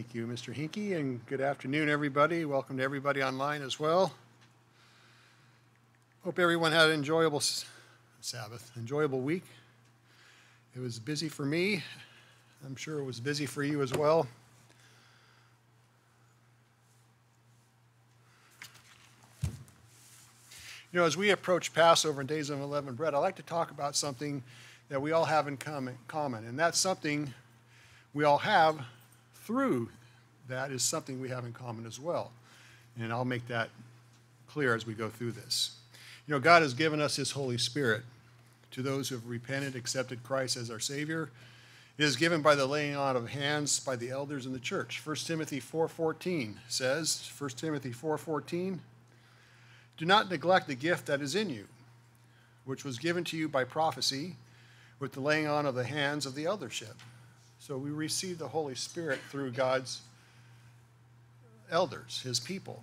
Thank you, Mr. Hinkie, and good afternoon, everybody. Welcome to everybody online as well. Hope everyone had an enjoyable Sabbath, enjoyable week. It was busy for me. I'm sure it was busy for you as well. You know, as we approach Passover and Days of Unleavened Bread, I'd like to talk about something that we all have in common, and that's something we all have through that is something we have in common as well. And I'll make that clear as we go through this. You know, God has given us His Holy Spirit to those who have repented, accepted Christ as our Savior. It is given by the laying on of hands by the elders in the church. 1 Timothy 4:14 says, 1 Timothy 4:14, "Do not neglect the gift that is in you, which was given to you by prophecy with the laying on of the hands of the eldership." So we receive the Holy Spirit through God's elders, his people.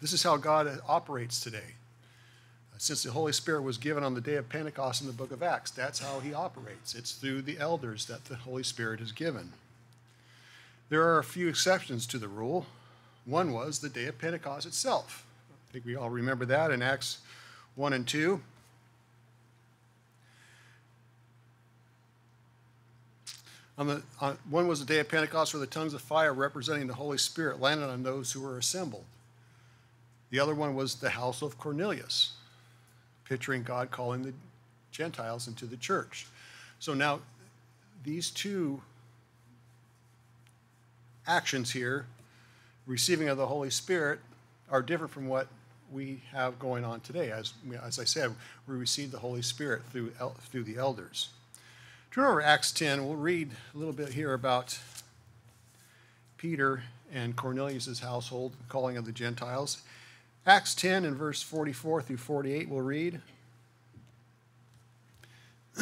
This is how God operates today. Since the Holy Spirit was given on the day of Pentecost in the book of Acts, that's how he operates. It's through the elders that the Holy Spirit is given. There are a few exceptions to the rule. One was the day of Pentecost itself. I think we all remember that in Acts 1 and 2. On the, on, one was the day of Pentecost where the tongues of fire representing the Holy Spirit landed on those who were assembled. The other one was the house of Cornelius, picturing God calling the Gentiles into the church. So now, these two actions here, receiving of the Holy Spirit, are different from what we have going on today. As, as I said, we receive the Holy Spirit through, through the elders. Turn over Acts 10. We'll read a little bit here about Peter and Cornelius' household, the calling of the Gentiles. Acts 10 and verse 44 through 48, we'll read.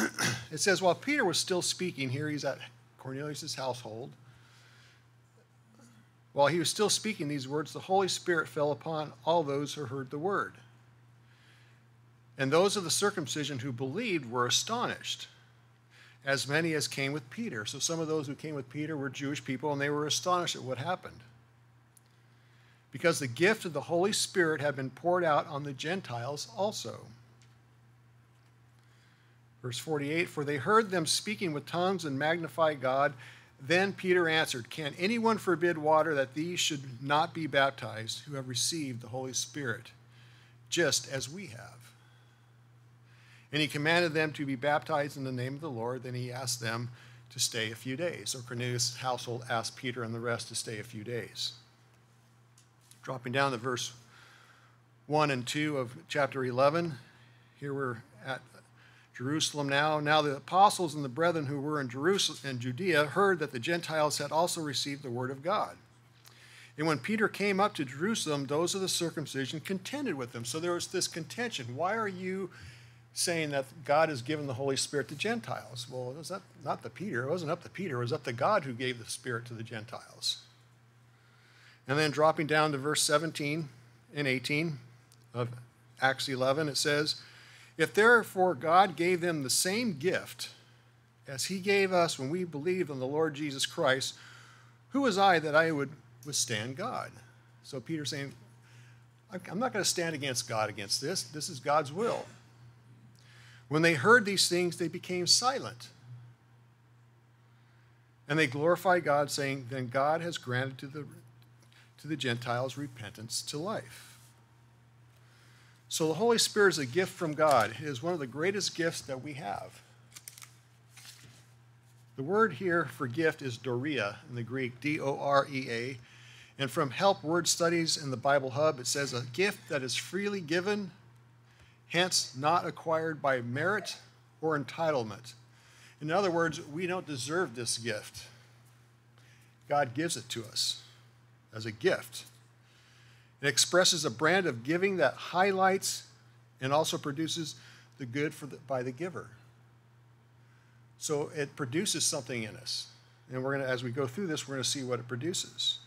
it says, While Peter was still speaking, here he's at Cornelius' household. While he was still speaking these words, the Holy Spirit fell upon all those who heard the word. And those of the circumcision who believed were astonished as many as came with Peter. So some of those who came with Peter were Jewish people, and they were astonished at what happened. Because the gift of the Holy Spirit had been poured out on the Gentiles also. Verse 48 For they heard them speaking with tongues and magnify God. Then Peter answered, Can anyone forbid water that these should not be baptized who have received the Holy Spirit, just as we have? And he commanded them to be baptized in the name of the Lord. Then he asked them to stay a few days. So Cornelius' household asked Peter and the rest to stay a few days. Dropping down to verse 1 and 2 of chapter 11. Here we're at Jerusalem now. Now the apostles and the brethren who were in Jerusalem and Judea heard that the Gentiles had also received the word of God. And when Peter came up to Jerusalem, those of the circumcision contended with him. So there was this contention. Why are you saying that God has given the Holy Spirit to Gentiles. Well, it was not, not the Peter. It wasn't up to Peter. It was up to God who gave the Spirit to the Gentiles. And then dropping down to verse 17 and 18 of Acts 11, it says, If therefore God gave them the same gift as he gave us when we believed in the Lord Jesus Christ, who was I that I would withstand God? So Peter's saying, I'm not going to stand against God against this. This is God's will. When they heard these things, they became silent. And they glorified God, saying, Then God has granted to the, to the Gentiles repentance to life. So the Holy Spirit is a gift from God. It is one of the greatest gifts that we have. The word here for gift is dorea in the Greek, D O R E A. And from Help Word Studies in the Bible Hub, it says, A gift that is freely given hence not acquired by merit or entitlement. In other words, we don't deserve this gift. God gives it to us as a gift. It expresses a brand of giving that highlights and also produces the good for the, by the giver. So it produces something in us. And we're going to, as we go through this, we're going to see what it produces.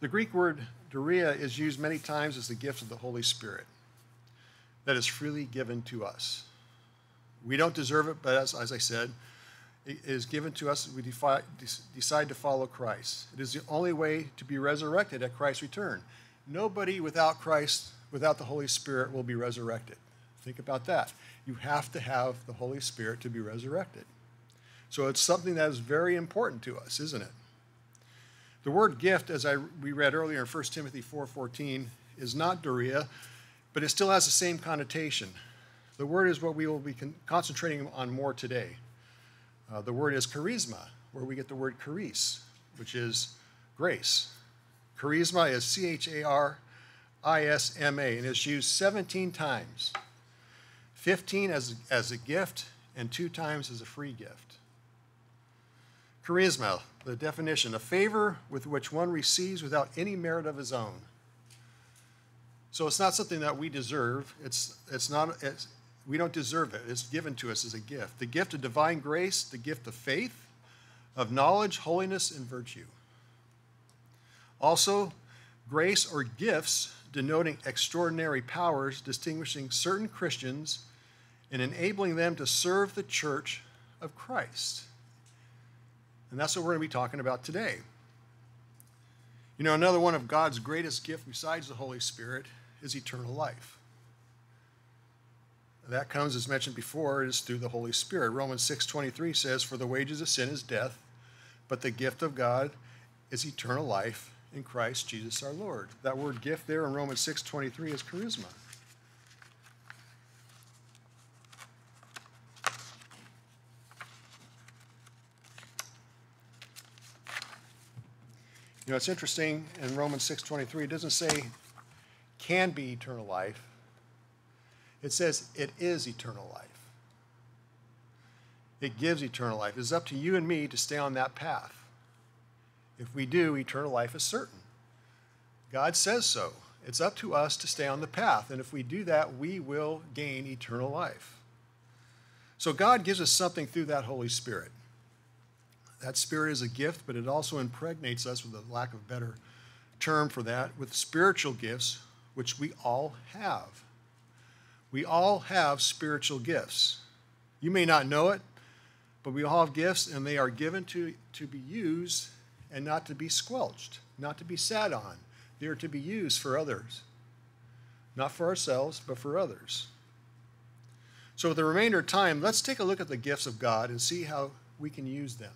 The Greek word dorea is used many times as the gift of the Holy Spirit that is freely given to us. We don't deserve it, but as, as I said, it is given to us we defi- decide to follow Christ. It is the only way to be resurrected at Christ's return. Nobody without Christ, without the Holy Spirit, will be resurrected. Think about that. You have to have the Holy Spirit to be resurrected. So it's something that is very important to us, isn't it? The word gift, as I, we read earlier in 1 Timothy 4.14, is not dorea, but it still has the same connotation. The word is what we will be con- concentrating on more today. Uh, the word is charisma, where we get the word charis, which is grace. Charisma is C H A R I S M A, and it's used 17 times 15 as, as a gift, and two times as a free gift. Charisma, the definition, a favor with which one receives without any merit of his own. So it's not something that we deserve. It's, it's not, it's, we don't deserve it. It's given to us as a gift. The gift of divine grace, the gift of faith, of knowledge, holiness, and virtue. Also, grace or gifts denoting extraordinary powers, distinguishing certain Christians and enabling them to serve the church of Christ. And that's what we're going to be talking about today. You know, another one of God's greatest gifts besides the Holy Spirit is eternal life. That comes, as mentioned before, is through the Holy Spirit. Romans 6.23 says, For the wages of sin is death, but the gift of God is eternal life in Christ Jesus our Lord. That word gift there in Romans 6.23 is charisma. You know, it's interesting in Romans 6.23, it doesn't say can be eternal life. It says it is eternal life. It gives eternal life. It's up to you and me to stay on that path. If we do, eternal life is certain. God says so. It's up to us to stay on the path. And if we do that, we will gain eternal life. So God gives us something through that Holy Spirit. That Spirit is a gift, but it also impregnates us, with a lack of better term for that, with spiritual gifts, which we all have. We all have spiritual gifts. You may not know it, but we all have gifts, and they are given to, to be used and not to be squelched, not to be sat on. They are to be used for others. Not for ourselves, but for others. So, with the remainder of time, let's take a look at the gifts of God and see how we can use them.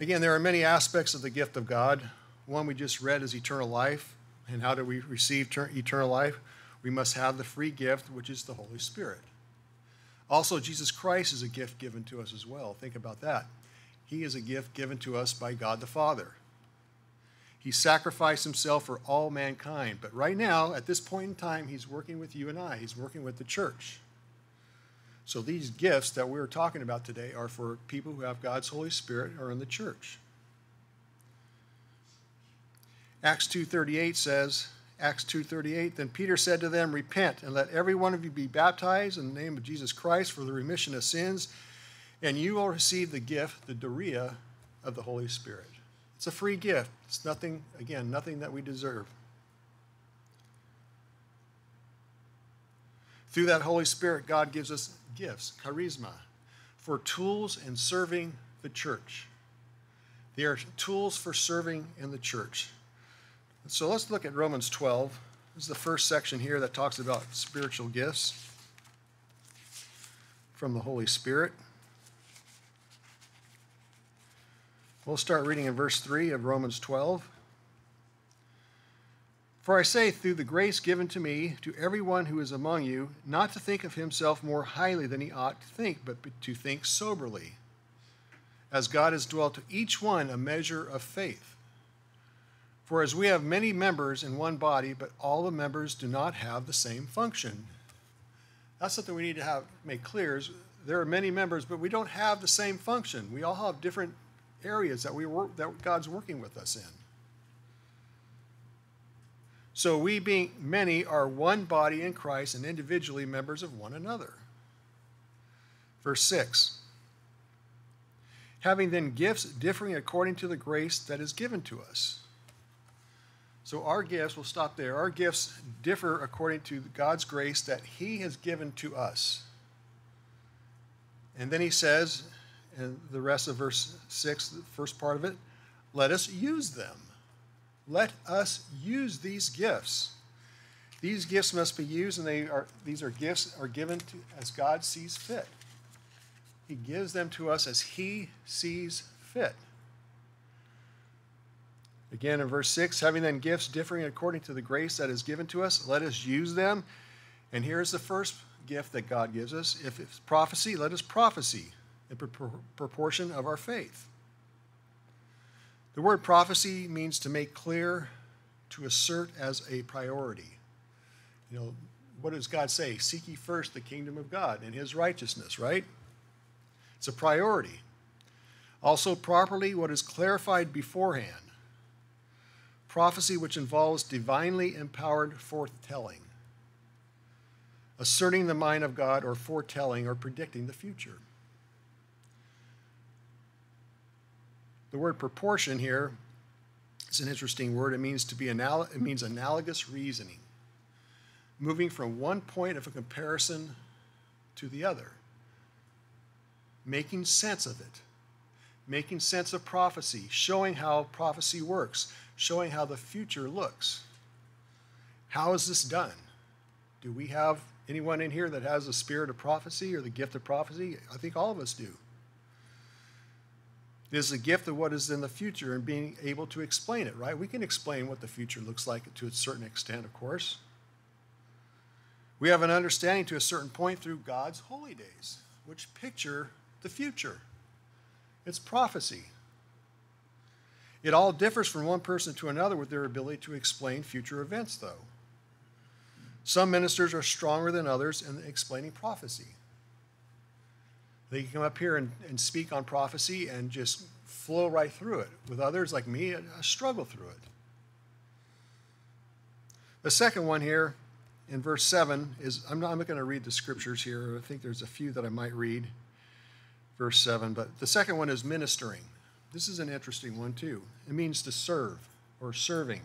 Again, there are many aspects of the gift of God. One we just read is eternal life. And how do we receive eternal life? we must have the free gift, which is the Holy Spirit. Also, Jesus Christ is a gift given to us as well. Think about that. He is a gift given to us by God the Father. He sacrificed himself for all mankind. But right now, at this point in time, he's working with you and I, he's working with the church. So these gifts that we're talking about today are for people who have God's Holy Spirit or in the church. Acts 2:38 says, Acts 2:38 Then Peter said to them, "Repent and let every one of you be baptized in the name of Jesus Christ for the remission of sins, and you will receive the gift, the dorea of the Holy Spirit." It's a free gift. It's nothing again, nothing that we deserve. Through that Holy Spirit, God gives us gifts, charisma, for tools in serving the church. They are tools for serving in the church. So let's look at Romans 12. This is the first section here that talks about spiritual gifts from the Holy Spirit. We'll start reading in verse 3 of Romans 12. For I say, through the grace given to me, to everyone who is among you, not to think of himself more highly than he ought to think, but to think soberly, as God has dwelt to each one a measure of faith. For as we have many members in one body, but all the members do not have the same function. That's something we need to have make clear is there are many members, but we don't have the same function. We all have different areas that we work that God's working with us in. So we being many are one body in Christ and individually members of one another. Verse 6 Having then gifts differing according to the grace that is given to us. So our gifts, we'll stop there. Our gifts differ according to God's grace that He has given to us. And then he says, in the rest of verse 6, the first part of it, let us use them. Let us use these gifts. These gifts must be used, and they are these are gifts are given to as God sees fit. He gives them to us as He sees fit. Again, in verse 6, having then gifts differing according to the grace that is given to us, let us use them. And here's the first gift that God gives us. If it's prophecy, let us prophecy in proportion of our faith. The word prophecy means to make clear, to assert as a priority. You know, what does God say? Seek ye first the kingdom of God and his righteousness, right? It's a priority. Also, properly, what is clarified beforehand. Prophecy, which involves divinely empowered foretelling, asserting the mind of God, or foretelling or predicting the future. The word proportion here is an interesting word. It means to be anal- it means analogous reasoning, moving from one point of a comparison to the other, making sense of it, making sense of prophecy, showing how prophecy works, showing how the future looks. How is this done? Do we have anyone in here that has the spirit of prophecy or the gift of prophecy? I think all of us do. It is a gift of what is in the future and being able to explain it, right? We can explain what the future looks like to a certain extent, of course. We have an understanding to a certain point through God's holy days, which picture the future. It's prophecy. It all differs from one person to another with their ability to explain future events, though. Some ministers are stronger than others in explaining prophecy. They can come up here and, and speak on prophecy and just flow right through it. With others like me, I struggle through it. The second one here in verse 7 is I'm not, I'm not going to read the scriptures here. I think there's a few that I might read. Verse 7. But the second one is ministering. This is an interesting one, too. It means to serve or serving.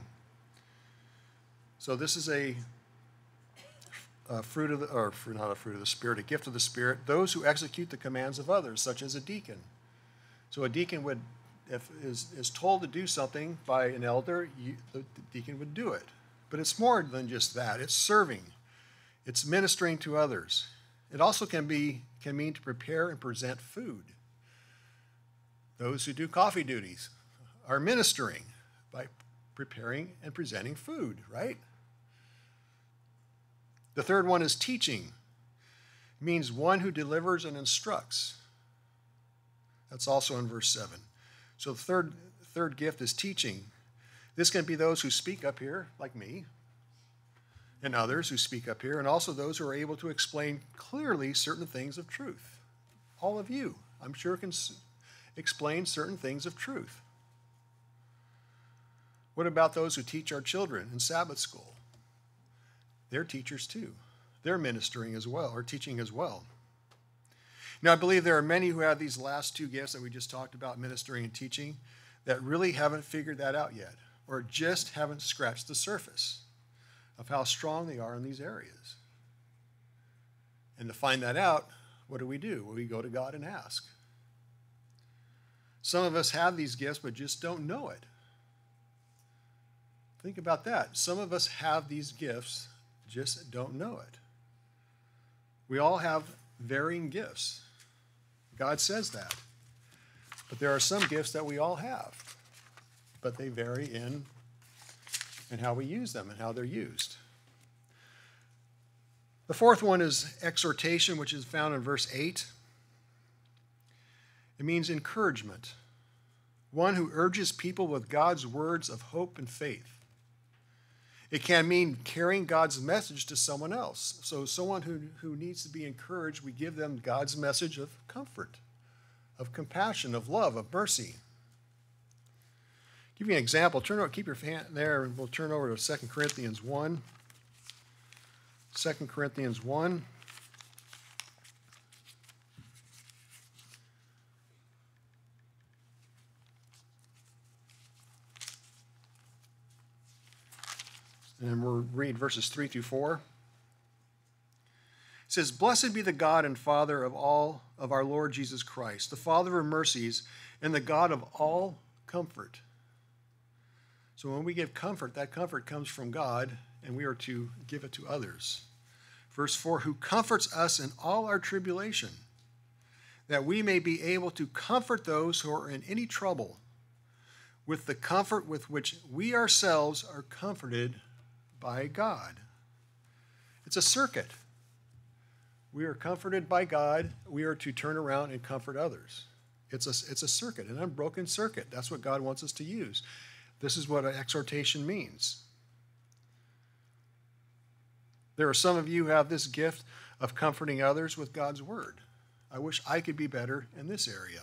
So this is a uh, fruit of the, or fruit, not a fruit of the Spirit, a gift of the Spirit, those who execute the commands of others, such as a deacon. So a deacon would, if is, is told to do something by an elder, you, the deacon would do it. But it's more than just that. It's serving. It's ministering to others. It also can be can mean to prepare and present food. Those who do coffee duties are ministering by preparing and presenting food, right? The third one is teaching. It means one who delivers and instructs. That's also in verse 7. So the third, third gift is teaching. This can be those who speak up here, like me, and others who speak up here, and also those who are able to explain clearly certain things of truth. All of you, I'm sure, can explain certain things of truth. What about those who teach our children in Sabbath school? They're teachers too. They're ministering as well, or teaching as well. Now, I believe there are many who have these last two gifts that we just talked about, ministering and teaching, that really haven't figured that out yet, or just haven't scratched the surface of how strong they are in these areas. And to find that out, what do we do? Well, we go to God and ask. Some of us have these gifts but just don't know it. Think about that. Some of us have these gifts just don't know it. We all have varying gifts. God says that. But there are some gifts that we all have, but they vary in, in how we use them and how they're used. The fourth one is exhortation, which is found in verse 8. It means encouragement, one who urges people with God's words of hope and faith. It can mean carrying God's message to someone else. So, someone who, who needs to be encouraged, we give them God's message of comfort, of compassion, of love, of mercy. Give you an example. Turn over, keep your hand there, and we'll turn over to 2 Corinthians 1. 2 Corinthians 1. And we'll read verses 3 through 4. It says, Blessed be the God and Father of all of our Lord Jesus Christ, the Father of mercies and the God of all comfort. So when we give comfort, that comfort comes from God, and we are to give it to others. Verse 4 Who comforts us in all our tribulation, that we may be able to comfort those who are in any trouble with the comfort with which we ourselves are comforted by God. It's a circuit. We are comforted by God. We are to turn around and comfort others. It's a, it's a circuit, an unbroken circuit. That's what God wants us to use. This is what exhortation means. There are some of you who have this gift of comforting others with God's word. I wish I could be better in this area.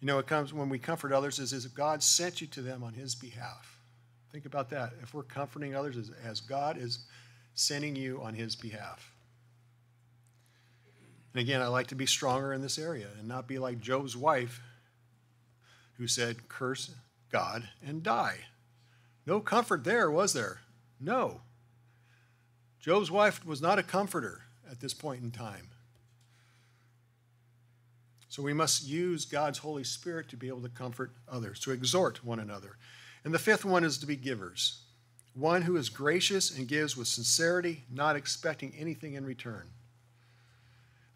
You know, it comes when we comfort others is, is God sent you to them on his behalf. Think about that. If we're comforting others as, as God is sending you on his behalf. And again, I like to be stronger in this area and not be like Job's wife who said, Curse God and die. No comfort there, was there? No. Job's wife was not a comforter at this point in time. So we must use God's Holy Spirit to be able to comfort others, to exhort one another. And the fifth one is to be givers one who is gracious and gives with sincerity, not expecting anything in return.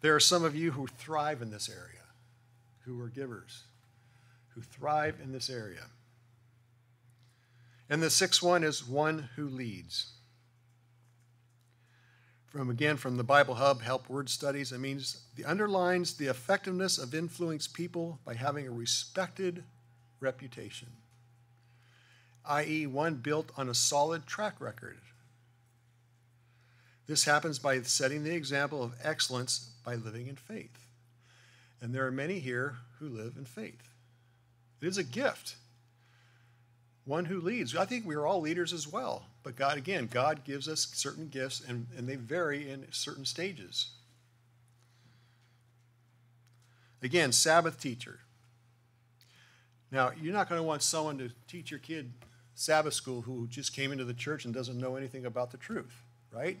There are some of you who thrive in this area, who are givers, who thrive in this area. And the sixth one is one who leads. From again from the Bible Hub Help Word Studies, it means the underlines the effectiveness of influencing people by having a respected reputation, i.e., one built on a solid track record. This happens by setting the example of excellence by living in faith. And there are many here who live in faith. It is a gift one who leads. I think we are all leaders as well. But God, again, God gives us certain gifts and, and they vary in certain stages. Again, Sabbath teacher. Now, you're not going to want someone to teach your kid Sabbath school who just came into the church and doesn't know anything about the truth, right?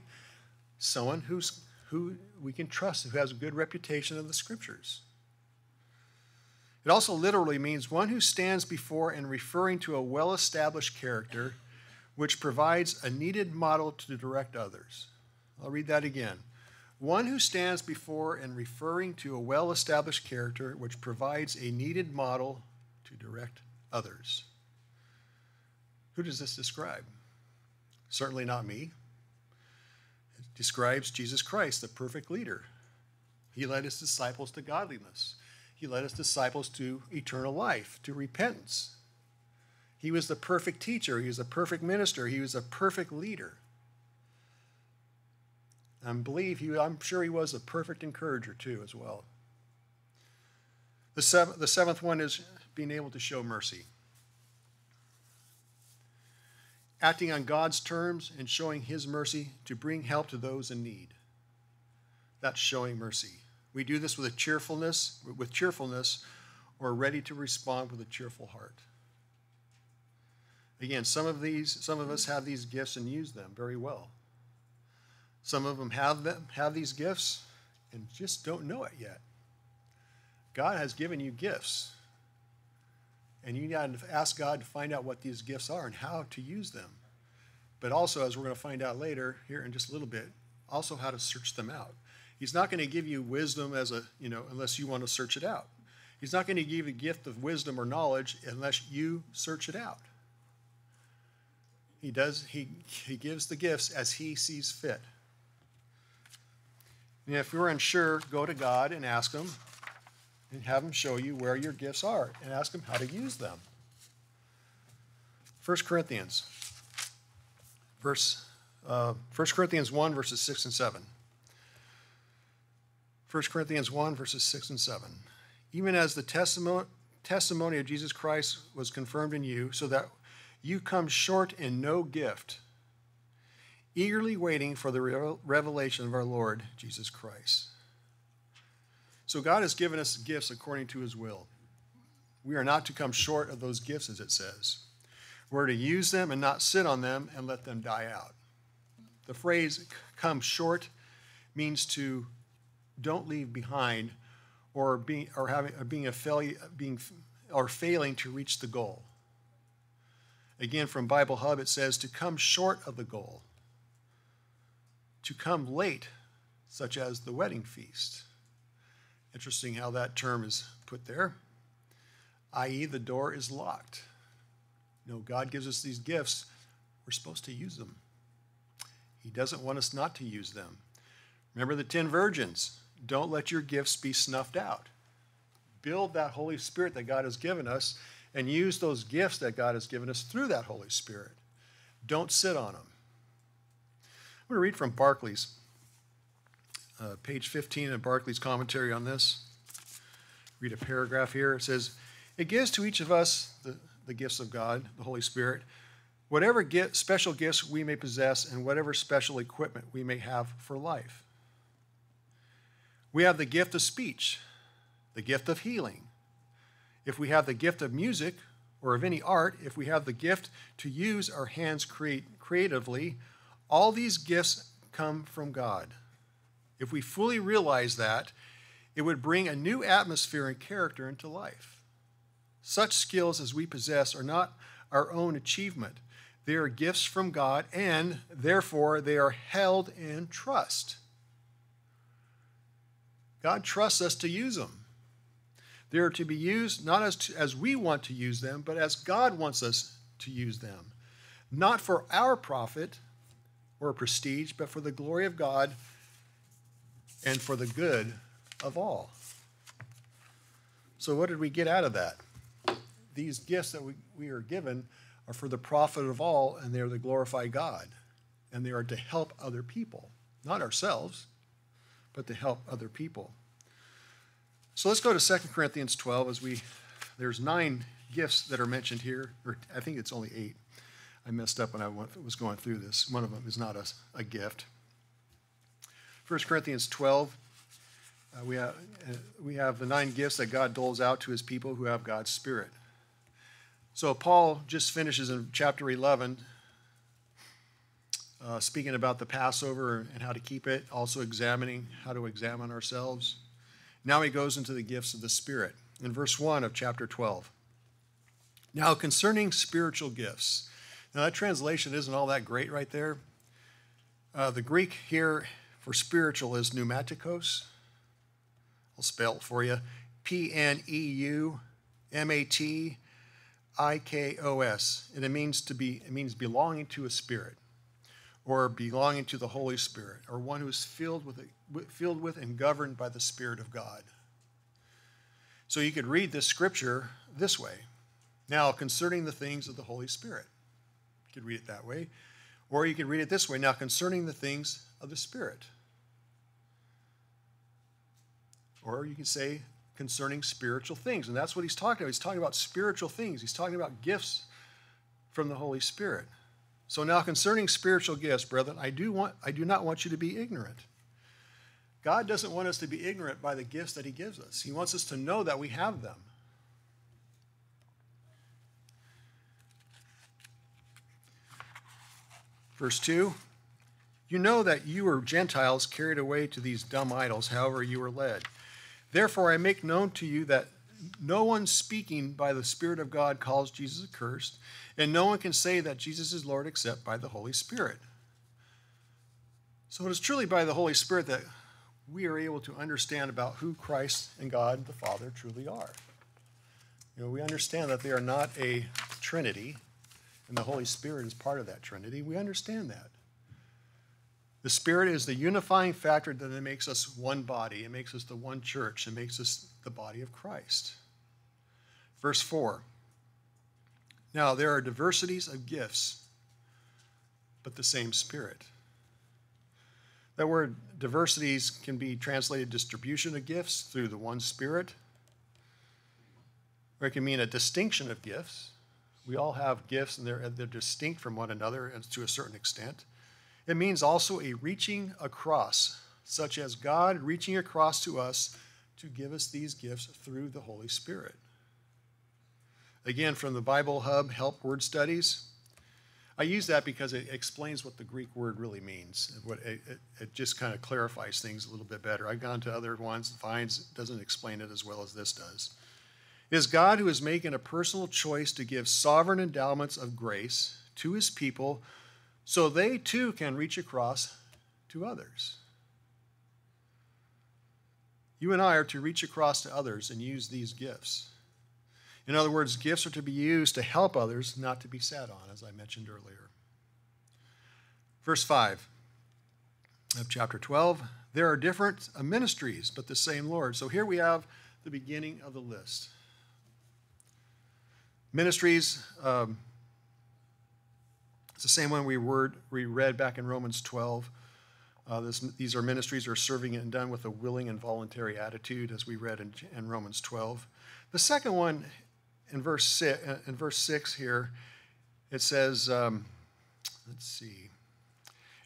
Someone who's who we can trust, who has a good reputation of the scriptures. It also literally means one who stands before and referring to a well established character which provides a needed model to direct others. I'll read that again. One who stands before and referring to a well established character which provides a needed model to direct others. Who does this describe? Certainly not me. It describes Jesus Christ, the perfect leader. He led his disciples to godliness. He led his disciples to eternal life, to repentance. He was the perfect teacher. He was a perfect minister. He was a perfect leader. I believe he, I'm sure he was a perfect encourager too, as well. The seventh, the seventh one is being able to show mercy. Acting on God's terms and showing his mercy to bring help to those in need. That's showing mercy. We do this with a cheerfulness, with cheerfulness, or ready to respond with a cheerful heart. Again, some of these, some of us have these gifts and use them very well. Some of them have them, have these gifts and just don't know it yet. God has given you gifts. And you need to ask God to find out what these gifts are and how to use them. But also, as we're going to find out later here in just a little bit, also how to search them out. He's not going to give you wisdom as a, you know, unless you want to search it out. He's not going to give you a gift of wisdom or knowledge unless you search it out. He does, he, he gives the gifts as he sees fit. And if you're unsure, go to God and ask him and have him show you where your gifts are and ask him how to use them. 1 Corinthians, verse, uh, 1 Corinthians 1, verses 6 and 7. 1 Corinthians 1, verses 6 and 7. Even as the testimony, testimony of Jesus Christ was confirmed in you, so that you come short in no gift, eagerly waiting for the revelation of our Lord Jesus Christ. So God has given us gifts according to his will. We are not to come short of those gifts, as it says. We're to use them and not sit on them and let them die out. The phrase come short means to don't leave behind or being or having or being a failure being or failing to reach the goal. Again, from Bible Hub, it says to come short of the goal, to come late, such as the wedding feast. Interesting how that term is put there, i.e., the door is locked. You know, God gives us these gifts, we're supposed to use them. He doesn't want us not to use them. Remember the 10 virgins. Don't let your gifts be snuffed out. Build that Holy Spirit that God has given us and use those gifts that God has given us through that Holy Spirit. Don't sit on them. I'm going to read from Barclay's, uh, page 15 of Barclay's commentary on this. Read a paragraph here. It says, It gives to each of us the, the gifts of God, the Holy Spirit, whatever special gifts we may possess and whatever special equipment we may have for life. We have the gift of speech, the gift of healing. If we have the gift of music or of any art, if we have the gift to use our hands create, creatively, all these gifts come from God. If we fully realize that, it would bring a new atmosphere and character into life. Such skills as we possess are not our own achievement. They are gifts from God, and therefore they are held in trust. God trusts us to use them. They are to be used not as, to, as we want to use them, but as God wants us to use them. Not for our profit or prestige, but for the glory of God and for the good of all. So, what did we get out of that? These gifts that we, we are given are for the profit of all, and they are to glorify God. And they are to help other people, not ourselves, but to help other people. So let's go to 2 Corinthians 12 as we, there's nine gifts that are mentioned here, or I think it's only eight. I messed up when I was going through this. One of them is not a, a gift. 1 Corinthians 12, uh, we, have, uh, we have the nine gifts that God doles out to his people who have God's Spirit. So Paul just finishes in chapter 11 uh, speaking about the Passover and how to keep it, also examining how to examine ourselves. Now he goes into the gifts of the Spirit in verse 1 of chapter 12. Now, concerning spiritual gifts. Now, that translation isn't all that great right there. Uh, the Greek here for spiritual is pneumatikos. I'll spell it for you P N E U M A T I K O S. And it means to be, it means belonging to a spirit or belonging to the Holy Spirit, or one who is filled with, filled with and governed by the Spirit of God. So you could read this scripture this way. Now, concerning the things of the Holy Spirit. You could read it that way. Or you could read it this way. Now, concerning the things of the Spirit. Or you can say, concerning spiritual things. And that's what he's talking about. He's talking about spiritual things, he's talking about gifts from the Holy Spirit. So now concerning spiritual gifts, brethren, I do want I do not want you to be ignorant. God doesn't want us to be ignorant by the gifts that he gives us. He wants us to know that we have them. Verse 2 You know that you were Gentiles carried away to these dumb idols, however you were led. Therefore, I make known to you that no one speaking by the Spirit of God calls Jesus accursed, and no one can say that Jesus is Lord except by the Holy Spirit. So it is truly by the Holy Spirit that we are able to understand about who Christ and God the Father truly are. You know, we understand that they are not a trinity, and the Holy Spirit is part of that trinity. We understand that. The Spirit is the unifying factor that makes us one body. It makes us the one church. It makes us the body of Christ. Verse 4 Now there are diversities of gifts, but the same Spirit. That word diversities can be translated distribution of gifts through the one Spirit, or it can mean a distinction of gifts. We all have gifts and they're, they're distinct from one another to a certain extent. It means also a reaching across, such as God reaching across to us to give us these gifts through the Holy Spirit. Again, from the Bible Hub Help Word Studies, I use that because it explains what the Greek word really means. What it, it, it just kind of clarifies things a little bit better. I've gone to other ones, finds doesn't explain it as well as this does. It is God who is making a personal choice to give sovereign endowments of grace to his people so they too can reach across to others. You and I are to reach across to others and use these gifts. In other words, gifts are to be used to help others, not to be sat on, as I mentioned earlier. Verse 5 of chapter 12 there are different ministries, but the same Lord. So here we have the beginning of the list. Ministries, um, it's the same one we, word, we read back in Romans 12. Uh, this, these are ministries are serving and done with a willing and voluntary attitude, as we read in, in Romans 12. The second one in verse six, uh, in verse six here, it says, um, let's see,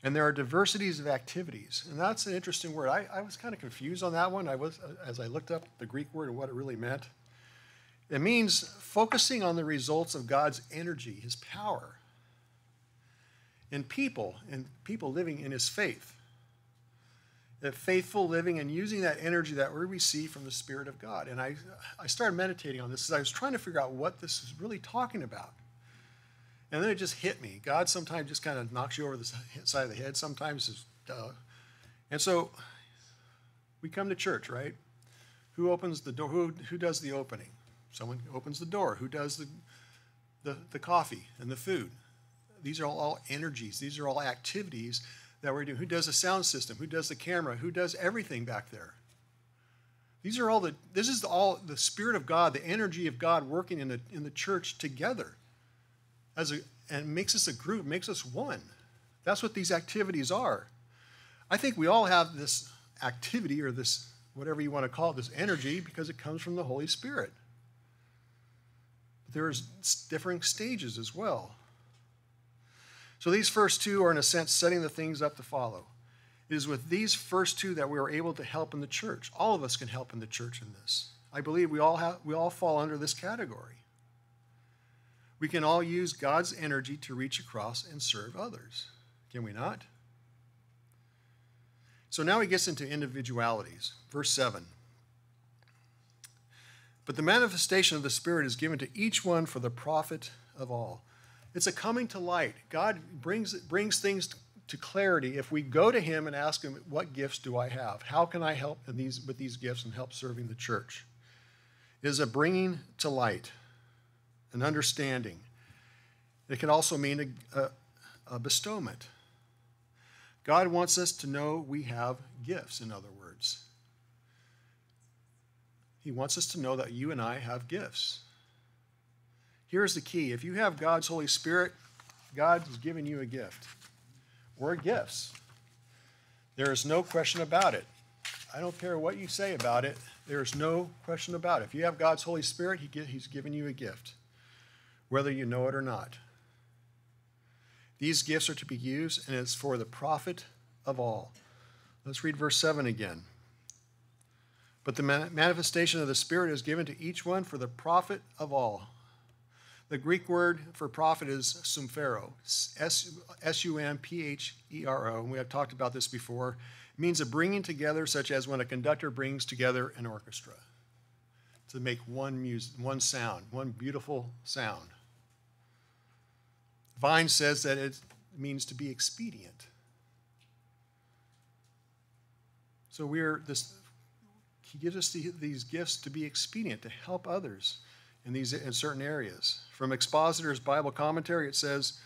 and there are diversities of activities, and that's an interesting word. I, I was kind of confused on that one. I was uh, as I looked up the Greek word and what it really meant. It means focusing on the results of God's energy, His power, in people, and people living in His faith that faithful living and using that energy that we receive from the Spirit of God. And I, I started meditating on this as I was trying to figure out what this is really talking about. And then it just hit me. God sometimes just kind of knocks you over the side of the head, sometimes is duh. And so we come to church, right? Who opens the door? Who, who does the opening? Someone opens the door. Who does the, the, the coffee and the food? These are all, energies, these are all activities that we're doing. Who does the sound system? Who does the camera? Who does everything back there? These are all the, this is all the Spirit of God, the energy of God working in the, in the church together as a, and makes us a group, makes us one. That's what these activities are. I think we all have this activity or this, whatever you want to call it, this energy because it comes from the Holy Spirit. But there's different stages as well. So these first two are, in a sense, setting the things up to follow. It is with these first two that we are able to help in the church. All of us can help in the church in this. I believe we all, have, we all fall under this category. We can all use God's energy to reach across and serve others. Can we not? So now he gets into individualities. Verse 7. But the manifestation of the Spirit is given to each one for the profit of all. It's a coming to light. God brings, brings things to clarity if we go to Him and ask Him, What gifts do I have? How can I help in these, with these gifts and help serving the church? It is a bringing to light, an understanding. It can also mean a, a, a bestowment. God wants us to know we have gifts, in other words. He wants us to know that you and I have gifts. Here's the key if you have God's Holy Spirit, God has given you a gift. We're gifts. There is no question about it. I don't care what you say about it, there is no question about it. If you have God's Holy Spirit, he He's given you a gift, whether you know it or not. These gifts are to be used, and it's for the profit of all. Let's read verse 7 again. But the manifestation of the Spirit is given to each one for the profit of all. The Greek word for profit is sumphero, S U M P H E R O. And we have talked about this before. It means a bringing together, such as when a conductor brings together an orchestra to make one music, one sound, one beautiful sound. Vine says that it means to be expedient. So we're this. He gives us the, these gifts to be expedient, to help others in these in certain areas. From Expositor's Bible Commentary, it says,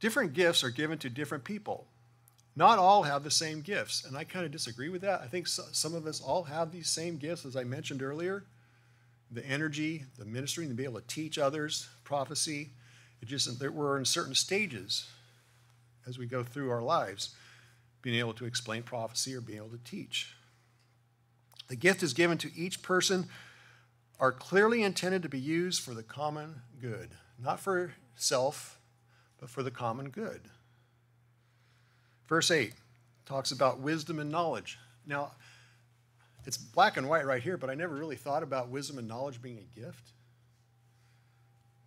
different gifts are given to different people. Not all have the same gifts, and I kind of disagree with that. I think some of us all have these same gifts, as I mentioned earlier the energy, the ministry, to be able to teach others, prophecy. It just that we're in certain stages as we go through our lives, being able to explain prophecy or being able to teach. The gift is given to each person are clearly intended to be used for the common good, not for self, but for the common good. Verse 8 talks about wisdom and knowledge. Now, it's black and white right here, but I never really thought about wisdom and knowledge being a gift.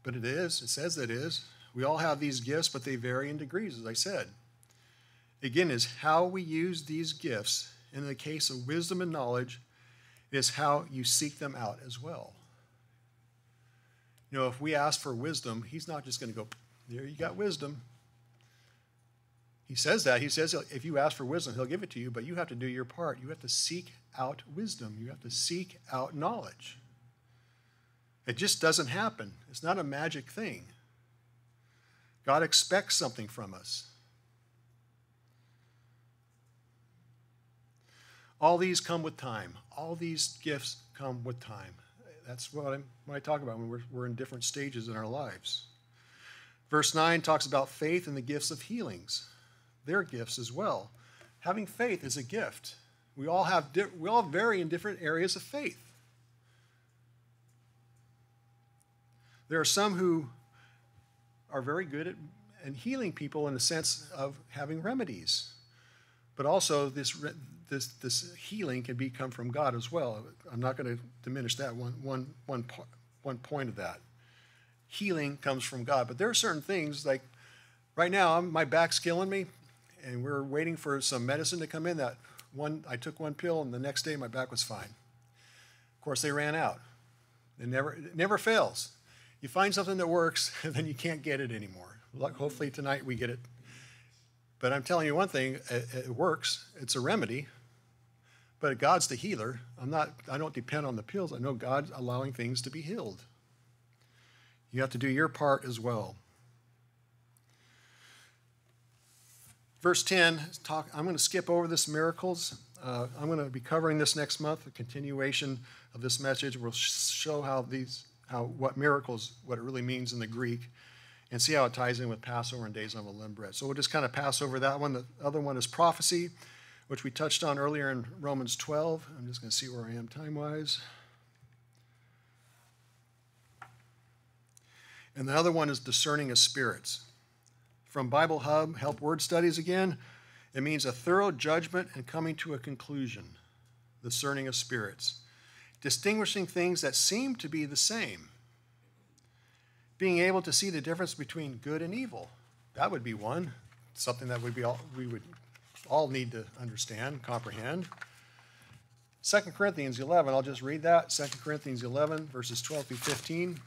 But it is, it says that it is. We all have these gifts, but they vary in degrees, as I said. Again, is how we use these gifts in the case of wisdom and knowledge is how you seek them out as well. You know, if we ask for wisdom, he's not just going to go, there you got wisdom. He says that. He says if you ask for wisdom, he'll give it to you, but you have to do your part. You have to seek out wisdom, you have to seek out knowledge. It just doesn't happen, it's not a magic thing. God expects something from us. All these come with time. All these gifts come with time. That's what, I'm, what I talk about when we're, we're in different stages in our lives. Verse 9 talks about faith and the gifts of healings. They're gifts as well. Having faith is a gift. We all have we all vary in different areas of faith. There are some who are very good at and healing people in the sense of having remedies. But also this this this healing can be come from God as well. I'm not going to diminish that one one one one point of that. Healing comes from God, but there are certain things like right now my back's killing me, and we're waiting for some medicine to come in. That one I took one pill, and the next day my back was fine. Of course, they ran out. It never it never fails. You find something that works, and then you can't get it anymore. Hopefully tonight we get it but I'm telling you one thing, it, it works. It's a remedy. But God's the healer. I'm not, I don't depend on the pills. I know God's allowing things to be healed. You have to do your part as well. Verse 10, talk, I'm going to skip over this miracles. Uh, I'm going to be covering this next month, a continuation of this message. We'll show how these, how what miracles, what it really means in the Greek and see how it ties in with Passover and days of unleavened bread. So we'll just kind of pass over that one. The other one is prophecy, which we touched on earlier in Romans 12. I'm just going to see where I am time wise. And the other one is discerning of spirits. From Bible Hub, Help Word Studies again, it means a thorough judgment and coming to a conclusion, discerning of spirits, distinguishing things that seem to be the same being able to see the difference between good and evil. That would be one, something that be all, we would all need to understand, comprehend. 2 Corinthians 11, I'll just read that. 2 Corinthians 11, verses 12 through 15.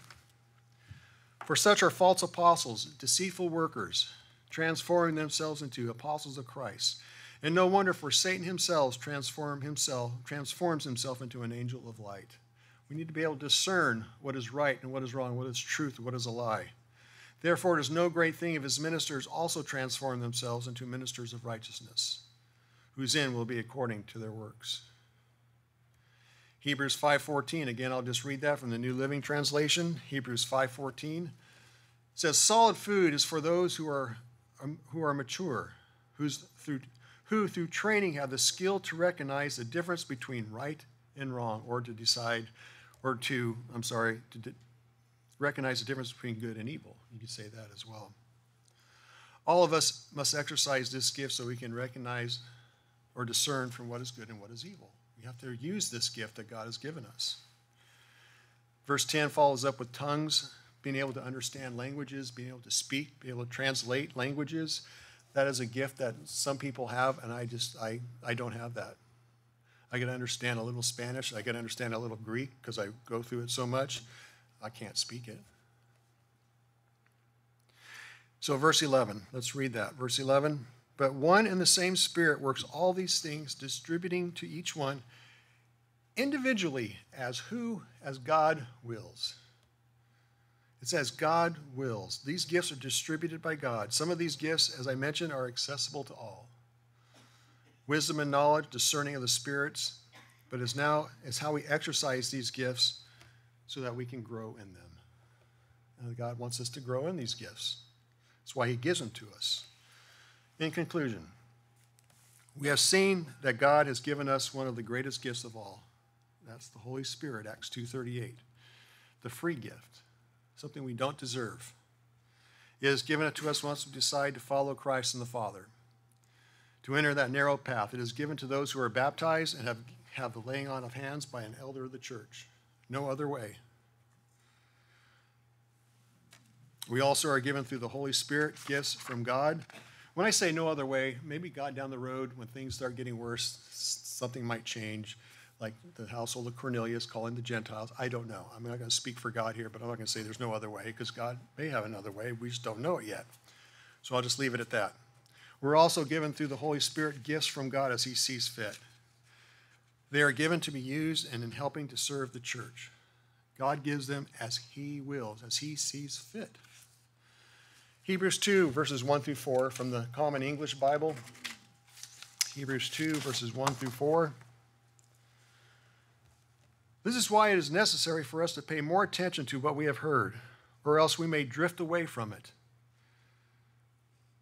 For such are false apostles, deceitful workers, transforming themselves into apostles of Christ. And no wonder for Satan himself transform himself transforms himself into an angel of light. We need to be able to discern what is right and what is wrong, what is truth and what is a lie. Therefore, it is no great thing if his ministers also transform themselves into ministers of righteousness, whose end will be according to their works. Hebrews 5:14 again I'll just read that from the New Living Translation Hebrews 5:14 says solid food is for those who are um, who are mature who's through who through training have the skill to recognize the difference between right and wrong or to decide or to, I'm sorry, to recognize the difference between good and evil. You could say that as well. All of us must exercise this gift so we can recognize or discern from what is good and what is evil. We have to use this gift that God has given us. Verse 10 follows up with tongues, being able to understand languages, being able to speak, be able to translate languages. That is a gift that some people have, and I just I, I don't have that. I can understand a little Spanish. I can understand a little Greek because I go through it so much. I can't speak it. So, verse 11, let's read that. Verse 11, but one and the same Spirit works all these things, distributing to each one individually as who? As God wills. It says God wills. These gifts are distributed by God. Some of these gifts, as I mentioned, are accessible to all wisdom and knowledge, discerning of the spirits, but is now is how we exercise these gifts so that we can grow in them. And God wants us to grow in these gifts. That's why He gives them to us. In conclusion, we have seen that God has given us one of the greatest gifts of all. That's the Holy Spirit, Acts 2:38. The free gift, something we don't deserve. He has given it to us once we decide to follow Christ and the Father to enter that narrow path. It is given to those who are baptized and have, have the laying on of hands by an elder of the church. No other way. We also are given through the Holy Spirit gifts from God. When I say no other way, maybe God down the road, when things start getting worse, something might change, like the household of Cornelius calling the Gentiles. I don't know. I'm not going to speak for God here, but I'm not going to say there's no other way because God may have another way. We just don't know it yet. So I'll just leave it at that. We're also given through the Holy Spirit gifts from God as He sees fit. They are given to be used and in helping to serve the church. God gives them as He wills, as He sees fit. Hebrews 2, verses 1 through 4 from the Common English Bible. Hebrews 2, verses 1 through 4. This is why it is necessary for us to pay more attention to what we have heard, or else we may drift away from it.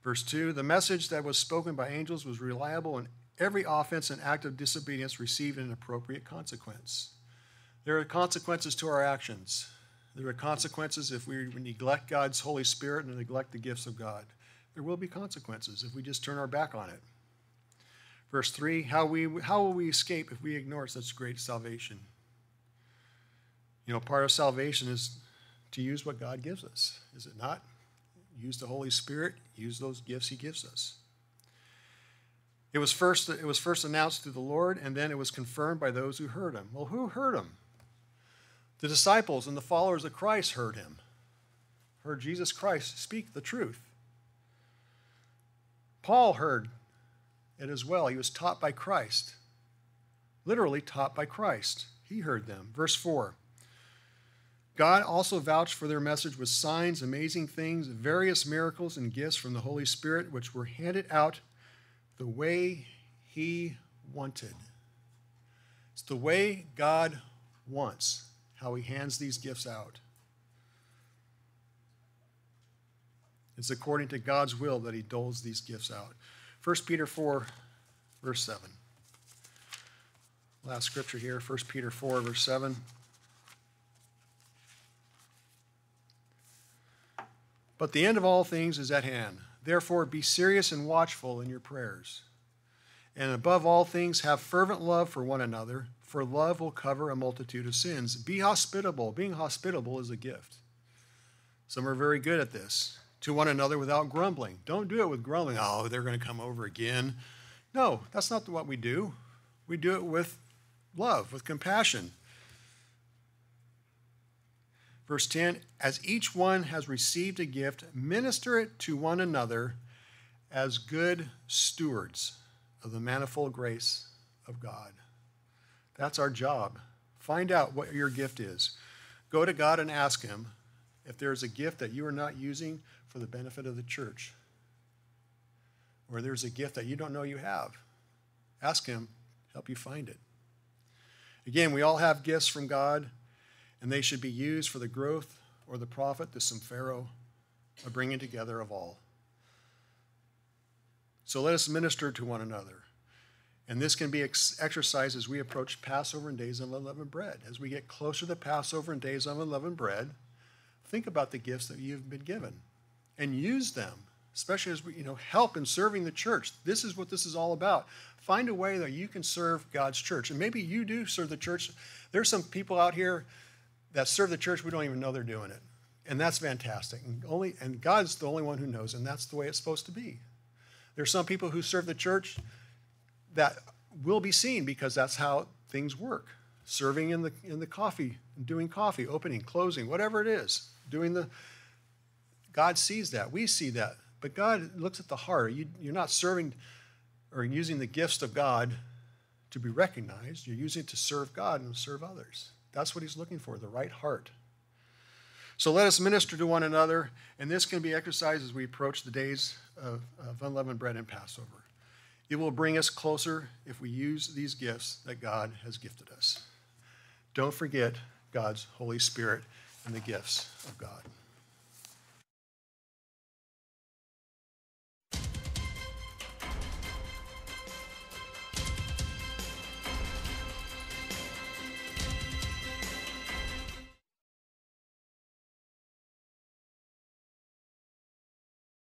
Verse 2 The message that was spoken by angels was reliable, and every offense and act of disobedience received an appropriate consequence. There are consequences to our actions. There are consequences if we neglect God's Holy Spirit and neglect the gifts of God. There will be consequences if we just turn our back on it. Verse 3 How, we, how will we escape if we ignore such great salvation? You know, part of salvation is to use what God gives us, is it not? Use the Holy Spirit, use those gifts He gives us. It was first, it was first announced through the Lord, and then it was confirmed by those who heard Him. Well, who heard Him? The disciples and the followers of Christ heard him, heard Jesus Christ speak the truth. Paul heard it as well. He was taught by Christ, literally taught by Christ. He heard them. Verse 4 God also vouched for their message with signs, amazing things, various miracles, and gifts from the Holy Spirit, which were handed out the way He wanted. It's the way God wants how he hands these gifts out. It's according to God's will that he doles these gifts out. 1 Peter 4, verse 7. Last scripture here, 1 Peter 4, verse 7. But the end of all things is at hand. Therefore, be serious and watchful in your prayers. And above all things, have fervent love for one another for love will cover a multitude of sins. Be hospitable. Being hospitable is a gift. Some are very good at this. To one another without grumbling. Don't do it with grumbling. Oh, they're going to come over again. No, that's not what we do. We do it with love, with compassion. Verse 10 As each one has received a gift, minister it to one another as good stewards of the manifold grace of God. That's our job. Find out what your gift is. Go to God and ask Him if there's a gift that you are not using for the benefit of the church, or there's a gift that you don't know you have. Ask Him, help you find it. Again, we all have gifts from God, and they should be used for the growth or the profit, the symphero, a bringing together of all. So let us minister to one another. And this can be ex- exercised as we approach Passover and days of unleavened bread. As we get closer to Passover and days of unleavened bread, think about the gifts that you've been given and use them, especially as we, you know, help in serving the church. This is what this is all about. Find a way that you can serve God's church. And maybe you do serve the church. There's some people out here that serve the church, we don't even know they're doing it. And that's fantastic. And, only, and God's the only one who knows, and that's the way it's supposed to be. There's some people who serve the church that will be seen because that's how things work. Serving in the in the coffee, and doing coffee, opening, closing, whatever it is, doing the God sees that. We see that. But God looks at the heart. You, you're not serving or using the gifts of God to be recognized. You're using it to serve God and serve others. That's what he's looking for, the right heart. So let us minister to one another, and this can be exercised as we approach the days of, of unleavened bread and Passover. It will bring us closer if we use these gifts that God has gifted us. Don't forget God's Holy Spirit and the gifts of God.